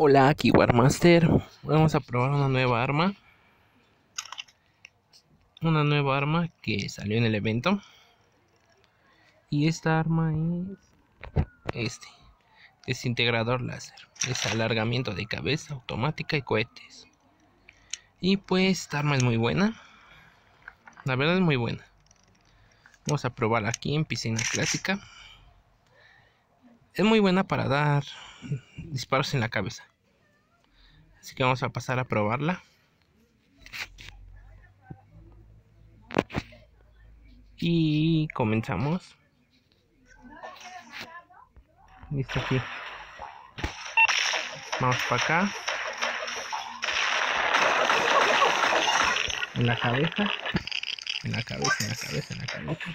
Hola, aquí Warmaster. Vamos a probar una nueva arma. Una nueva arma que salió en el evento. Y esta arma es este. Desintegrador láser. Es alargamiento de cabeza, automática y cohetes. Y pues esta arma es muy buena. La verdad es muy buena. Vamos a probarla aquí en piscina clásica. Es muy buena para dar disparos en la cabeza. Así que vamos a pasar a probarla. Y comenzamos. Listo aquí. Vamos para acá. En la cabeza. En la cabeza, en la cabeza, en la cabeza.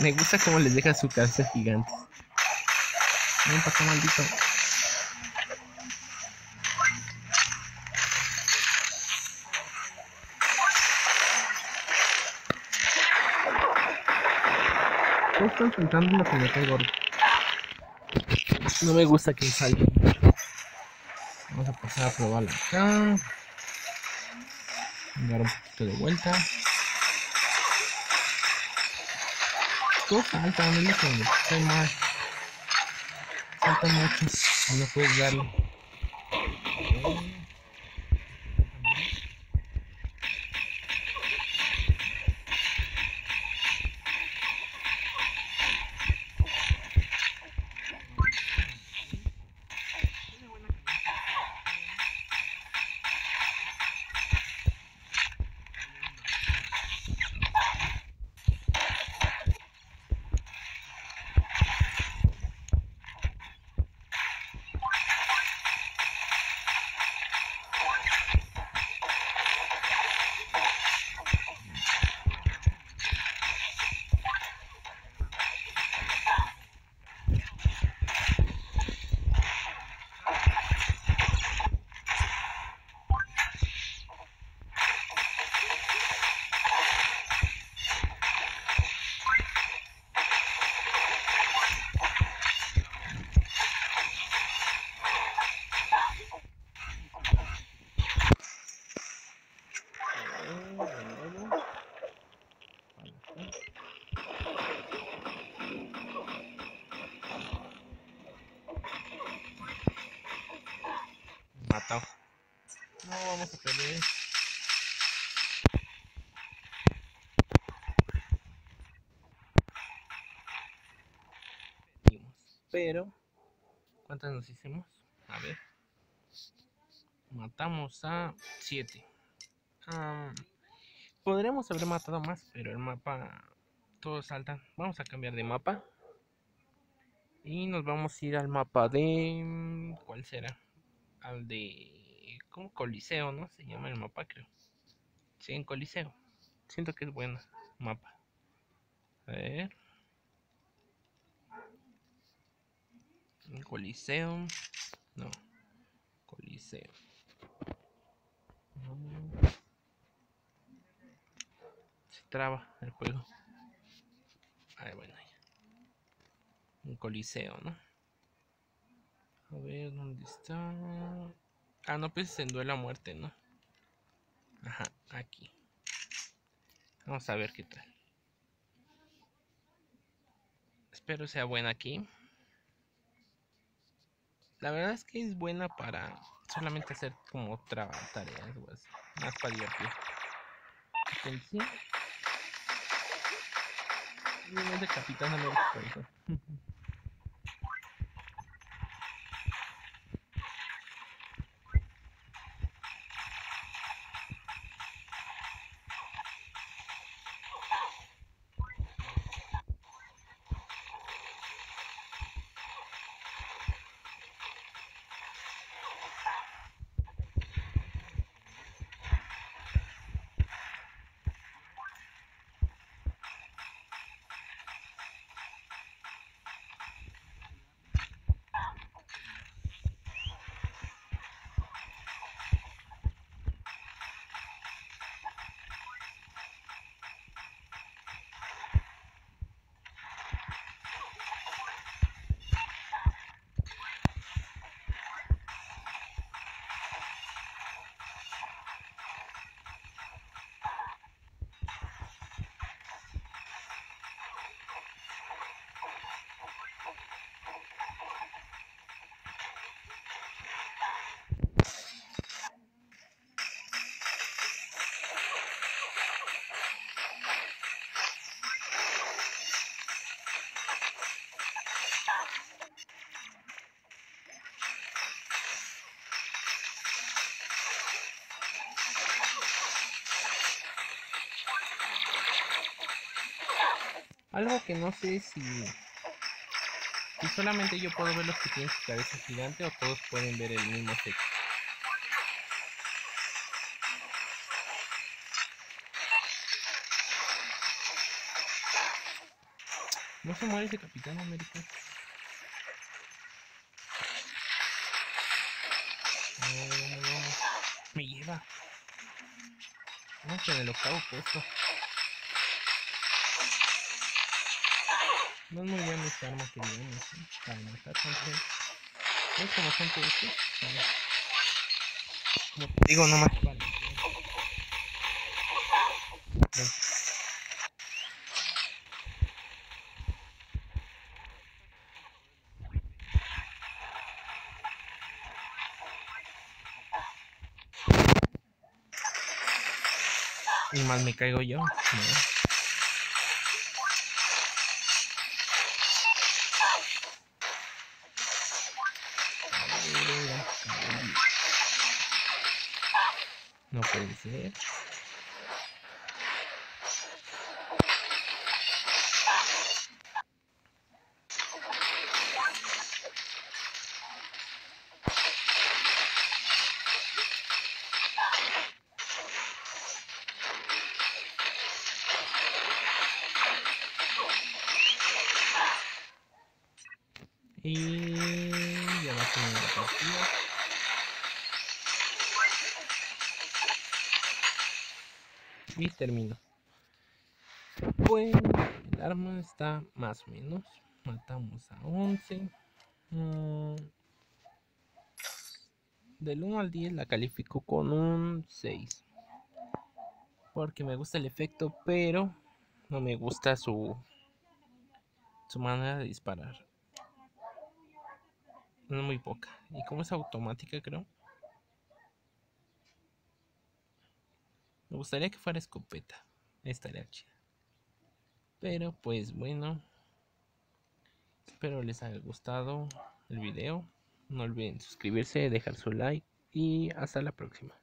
Me gusta cómo les deja su cabeza gigante. Maldito. Lo que me cae gordo. No me gusta que salga. Vamos a pasar a probarla acá. Dar un poquito de vuelta. Todo salta, no me mal. Salta mucho. No puedes darle. Pero, ¿cuántas nos hicimos? A ver. Matamos a 7. podremos haber matado más, pero el mapa todos saltan. Vamos a cambiar de mapa. Y nos vamos a ir al mapa de... ¿Cuál será? Al de... Como Coliseo, ¿no? Se llama el mapa, creo. Sí, en Coliseo. Siento que es bueno mapa. A ver. Coliseo. No. Coliseo. Se traba el juego. Ay, bueno. Un coliseo, ¿no? A ver, ¿dónde está? Ah, no, pues en duelo a muerte, ¿no? Ajá, aquí. Vamos a ver qué tal. Espero sea buena aquí. La verdad es que es buena para solamente hacer como otra así. Más para divertir. Atención. No es de Capitán América, Algo que no sé si, si solamente yo puedo ver los que tienen su cabeza gigante o todos pueden ver el mismo efecto. No se muere ese Capitán América. me lleva. Vamos en el octavo puesto. No es muy bien esta arma que digamos, ¿eh? Para matar gente. Es como son todos estos. Como te digo, no más para. Y más me caigo yo. ¿no? No puede ser. Y ya Y termino. Pues el arma está más o menos. Matamos a 11. Mm, del 1 al 10 la califico con un 6. Porque me gusta el efecto, pero no me gusta su, su manera de disparar. No muy poca. Y como es automática, creo. Gustaría que fuera escopeta. Estaría chida. Pero pues bueno. Espero les haya gustado el video. No olviden suscribirse, dejar su like y hasta la próxima.